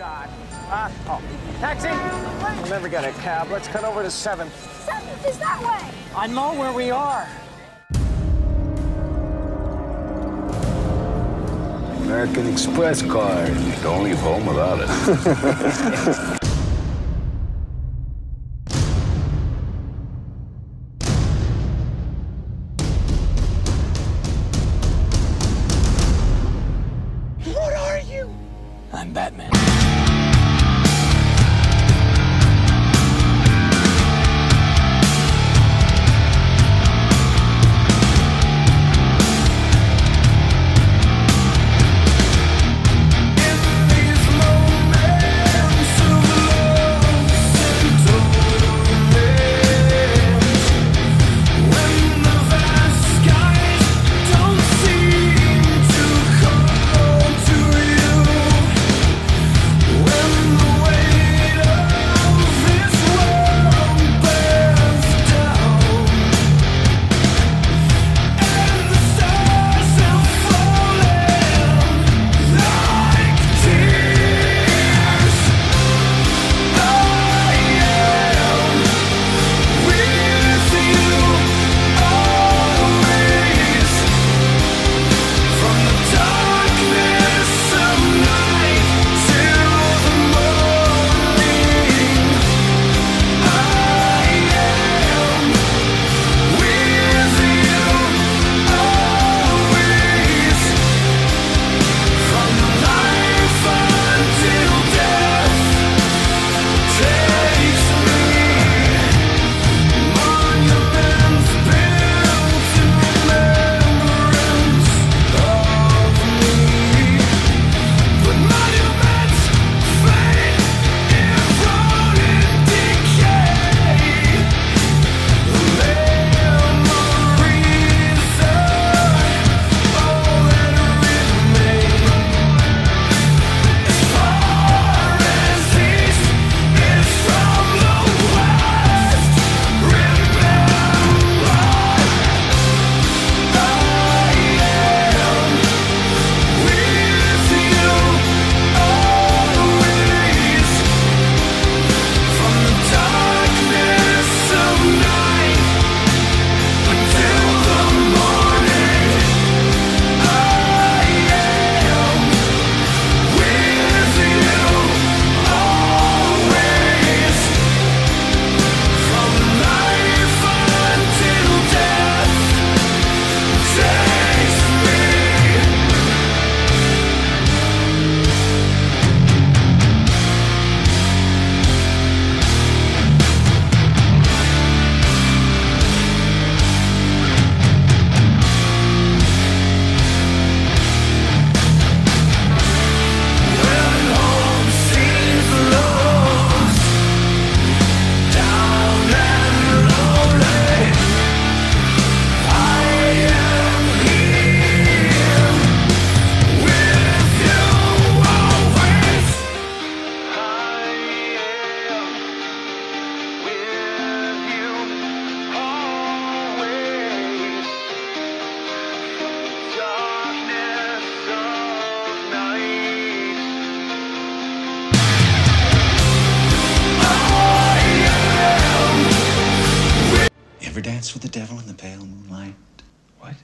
God. Uh, oh, taxi! We'll never get a cab. Let's cut over to 7th. Seventh is that way. I know where we are. American Express card. Don't leave home without it. Ever dance with the devil in the pale moonlight? What?